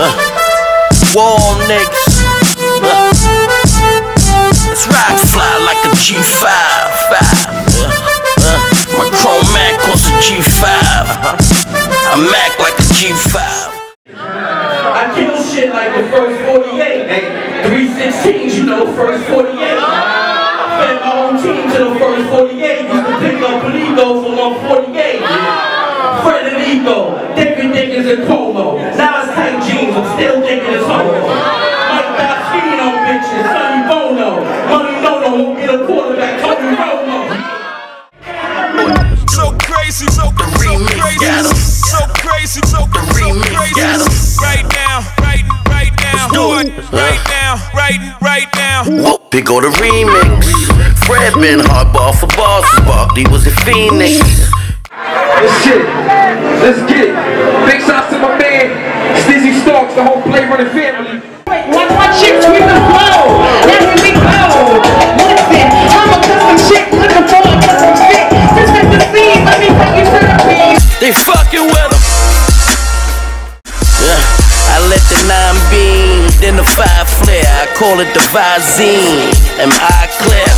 Wall niggas. Let's rock fly like a G5. Five. Uh, uh, my chrome Mac costs a G5. I Mac like a G5. I kill shit like the first 48. 316s, you know, first 48. Fed my own team to the first 48. Used to pick up Beligo from 148. Fred and Ego, David Dickens and Como. Now it's tight jeans, I'm still thinking it's home. Mike Baskino bitches, Sonny Bono. Money no no won't get a quarterback, Tony Romo. So crazy, so, so crazy, so crazy, so, so crazy. Right now, right, right now, do it. right now, right, right now. Whoop, here go the remix. Fred been hardball for bosses. Barkley was a phoenix. Let's get it. Let's get it. The whole play running family. One one chick sweep the flow. That's when we go. Listen, I'm a custom chick looking for a custom fit. This is the scene. Let me take you to the beat. They fucking with him. Yeah, I let the nine beam, then the five flare. I call it the Visine. Am I clear?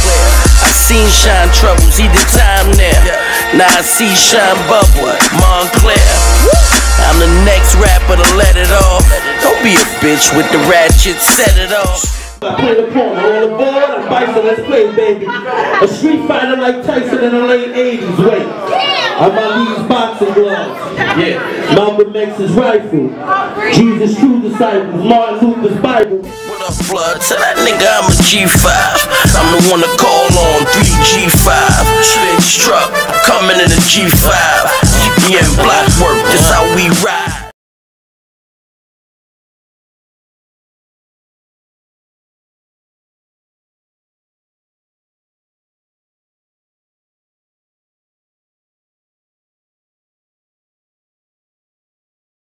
I seen shine troubles, he did time now. Now I see shine bubble, Montclair. I'm the next rapper to let it off. Be a bitch with the ratchet, set it off. I play the corner, all aboard, I'm Bison, let's play, baby. A street fighter like Tyson in the late 80s, wait. I'm on my knees, boxing gloves. Yeah. Malcolm X's rifle. Jesus' true disciples, Martin Luther's Bible. What up, blood? Tell that nigga I'm a G5. I'm the one to call on 3G5. Shit struck, coming in a G5. Yeah, block work, this how we ride.